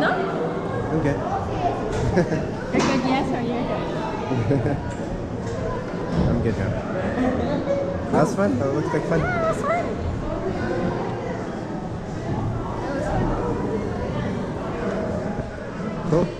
No? Okay. I good. yes or you're good. I'm good now. That was fun. That looked like fun. Yeah, it was fun. Cool.